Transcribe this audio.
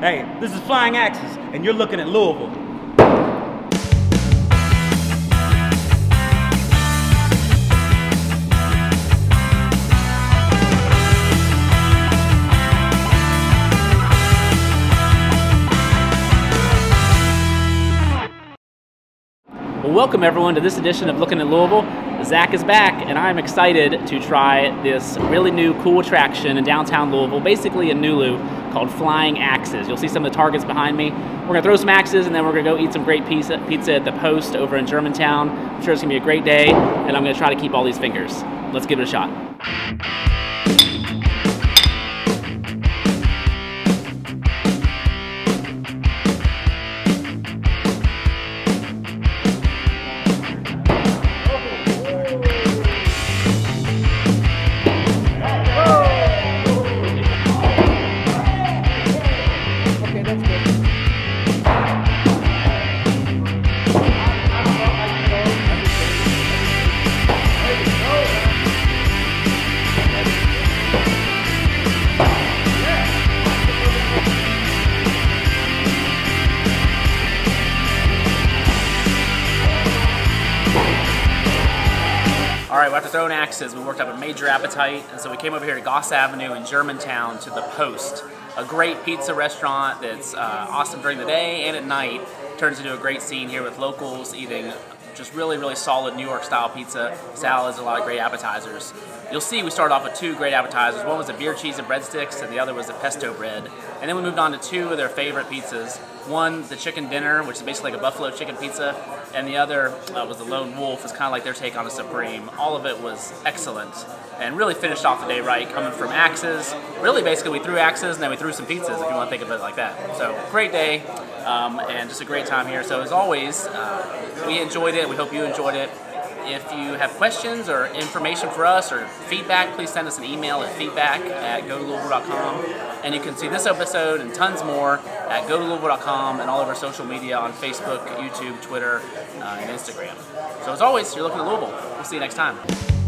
Hey, this is Flying Axes, and you're looking at Louisville. Well, welcome everyone to this edition of Looking at Louisville. Zach is back, and I'm excited to try this really new, cool attraction in downtown Louisville, basically in Nulu, called Flying Axes. You'll see some of the targets behind me. We're gonna throw some axes, and then we're gonna go eat some great pizza, pizza at the Post over in Germantown. I'm sure it's gonna be a great day, and I'm gonna try to keep all these fingers. Let's give it a shot. All right, well, after throwing axes, we worked up a major appetite, and so we came over here to Goss Avenue in Germantown to the Post, a great pizza restaurant that's uh, awesome during the day and at night. Turns into a great scene here with locals eating just really, really solid New York style pizza, salads, a lot of great appetizers. You'll see we started off with two great appetizers. One was a beer cheese and breadsticks, and the other was a pesto bread. And then we moved on to two of their favorite pizzas. One, the chicken dinner, which is basically like a buffalo chicken pizza, and the other uh, was the Lone Wolf. It's kind of like their take on a Supreme. All of it was excellent, and really finished off the day right, coming from axes. Really, basically, we threw axes and then we threw some pizzas, if you want to think of it like that. So, great day, um, and just a great time here. So, as always, uh, we enjoyed it. We hope you enjoyed it. If you have questions or information for us or feedback, please send us an email at feedback at gotolouisville.com. And you can see this episode and tons more at gotolouisville.com and all of our social media on Facebook, YouTube, Twitter, uh, and Instagram. So as always, you're looking at Louisville. We'll see you next time.